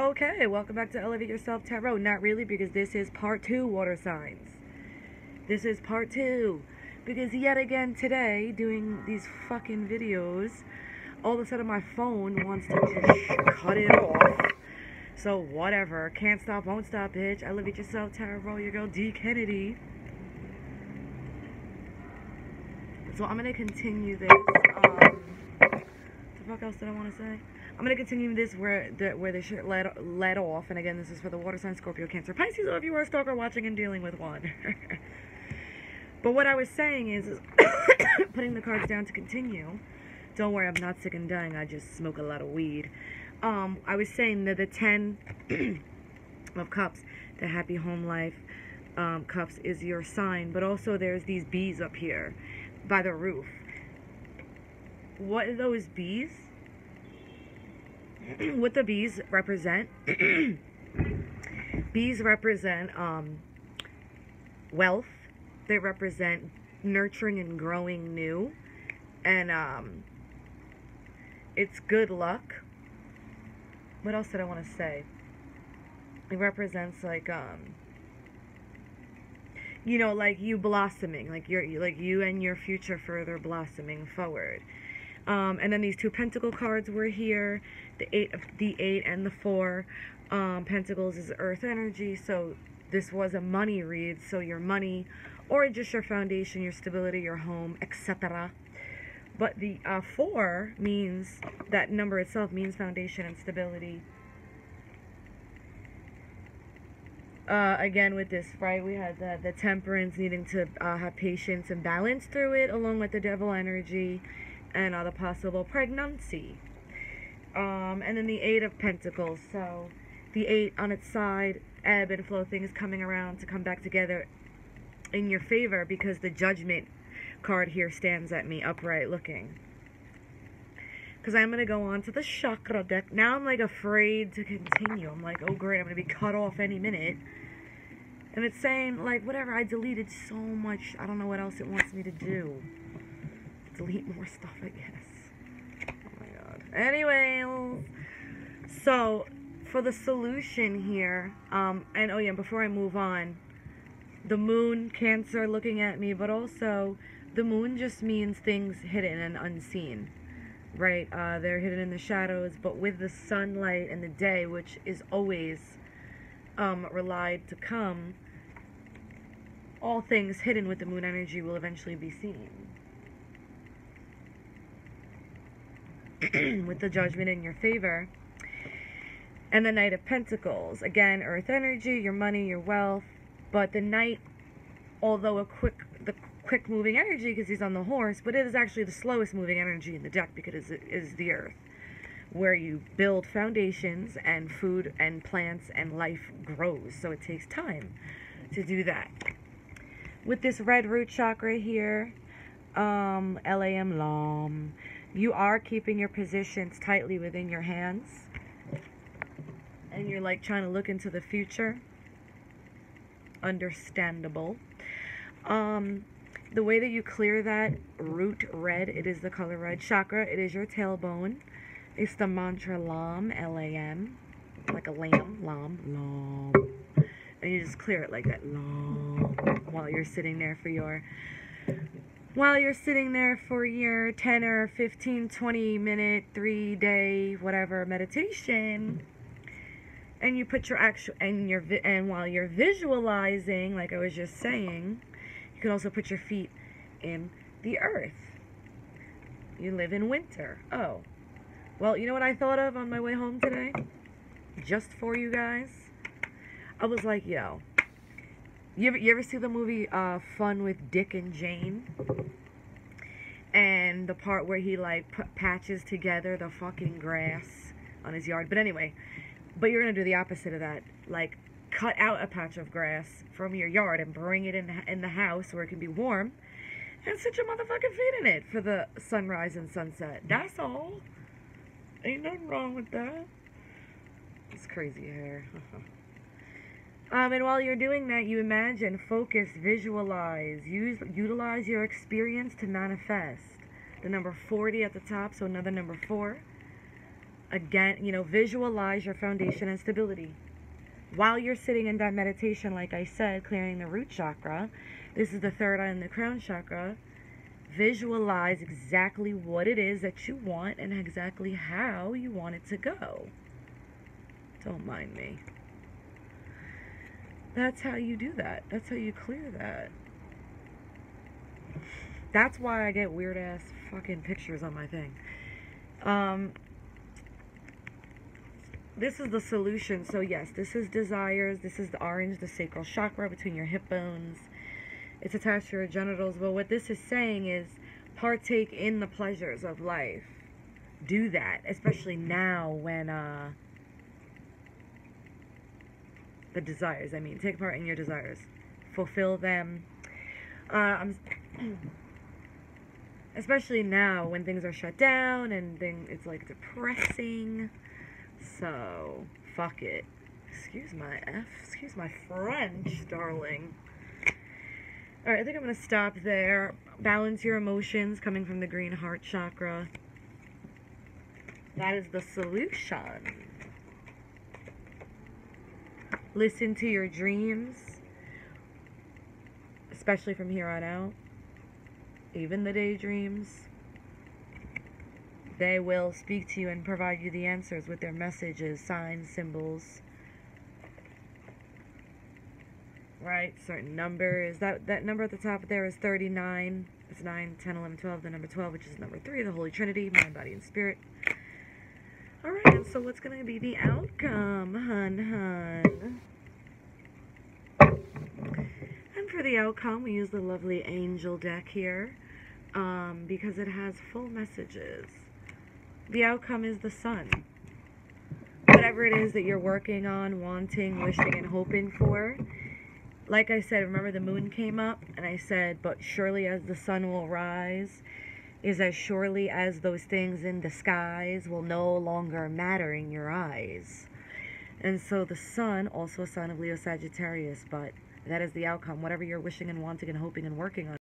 Okay, welcome back to Ellavate Yourself Tarot. Not really, because this is part two water signs. This is part two. Because yet again today, doing these fucking videos, all of a sudden my phone wants to just cut it off. So whatever. Can't stop, won't stop, bitch. Ellavate Yourself Tarot, your girl D. Kennedy. So I'm gonna continue this. Um, what the fuck else did I want to say? I'm gonna continue this where the where the shit let let off, and again, this is for the water sign, Scorpio, Cancer, Pisces, or if you are a stalker watching and dealing with one. but what I was saying is, is putting the cards down to continue. Don't worry, I'm not sick and dying. I just smoke a lot of weed. Um, I was saying that the ten of cups, the happy home life um, cups, is your sign, but also there's these bees up here by the roof. What are those bees? what the bees represent bees represent um, wealth. They represent nurturing and growing new. And um, it's good luck. What else did i want to say? It represents like um you know like you blossoming like you're like you and your future further blossoming forward um, and then these two pentacle cards were here the eight of the eight and the four. Um, pentacles is earth energy so this was a money read so your money or just your foundation your stability your home etc but the uh, four means that number itself means foundation and stability. Uh, again with this right we had the, the temperance needing to uh, have patience and balance through it along with the devil energy and the possible pregnancy um, and then the Eight of Pentacles. So the Eight on its side, ebb and flow things coming around to come back together in your favor because the Judgment card here stands at me upright looking. Because I'm going to go on to the chakra deck. Now I'm like afraid to continue. I'm like, oh great, I'm going to be cut off any minute. And it's saying, like, whatever, I deleted so much. I don't know what else it wants me to do. Delete more stuff, I guess. Anyway, so for the solution here, um, and oh yeah, before I move on, the moon, Cancer looking at me, but also the moon just means things hidden and unseen, right? Uh, they're hidden in the shadows, but with the sunlight and the day, which is always um, relied to come, all things hidden with the moon energy will eventually be seen. with the judgment in your favor. And the Knight of Pentacles. Again, earth energy, your money, your wealth. But the Knight, although a quick, the quick moving energy because he's on the horse, but it is actually the slowest moving energy in the deck because it is the earth. Where you build foundations and food and plants and life grows. So it takes time to do that. With this red root chakra here, um, LAM LOM you are keeping your positions tightly within your hands. And you're like trying to look into the future. Understandable. Um the way that you clear that root red it is the color red chakra. It is your tailbone. It's the mantra lam l-a-m like a lamb lam lam and you just clear it like that lam while you're sitting there for your while you're sitting there for your 10 or 15, 20 minute, three day, whatever meditation, and you put your actual, and your, and while you're visualizing, like I was just saying, you can also put your feet in the earth. You live in winter. Oh. Well, you know what I thought of on my way home today? Just for you guys? I was like, yo, you ever, you ever see the movie uh, Fun with Dick and Jane? And the part where he like patches together the fucking grass on his yard. But anyway, but you're gonna do the opposite of that. Like cut out a patch of grass from your yard and bring it in in the house where it can be warm, and sit your motherfucking feet in it for the sunrise and sunset. That's all. Ain't nothing wrong with that. It's crazy hair. Um, and while you're doing that, you imagine, focus, visualize, use, utilize your experience to manifest. The number 40 at the top, so another number 4. Again, you know, visualize your foundation and stability. While you're sitting in that meditation, like I said, clearing the root chakra, this is the third eye in the crown chakra. Visualize exactly what it is that you want and exactly how you want it to go. Don't mind me. That's how you do that. That's how you clear that. That's why I get weird ass fucking pictures on my thing. Um, this is the solution. So, yes, this is desires. This is the orange, the sacral chakra between your hip bones. It's attached to your genitals. But what this is saying is partake in the pleasures of life. Do that, especially now when, uh, the desires. I mean, take part in your desires, fulfill them. Uh, I'm, especially now when things are shut down and thing it's like depressing. So fuck it. Excuse my f. Excuse my French, darling. All right, I think I'm gonna stop there. Balance your emotions coming from the green heart chakra. That is the solution. Listen to your dreams, especially from here on out. Even the daydreams. They will speak to you and provide you the answers with their messages, signs, symbols. Right? Certain numbers. That that number at the top there is 39. It's 9, 10, 11, 12. The number 12, which is number 3, the Holy Trinity, mind, body, and spirit. Alright, so what's going to be the outcome, hun, hun? And for the outcome, we use the lovely angel deck here um, because it has full messages. The outcome is the sun. Whatever it is that you're working on, wanting, wishing, and hoping for. Like I said, remember the moon came up, and I said, but surely as the sun will rise, is as surely as those things in the skies will no longer matter in your eyes. And so the sun, also a sign of Leo Sagittarius, but that is the outcome. Whatever you're wishing and wanting and hoping and working on.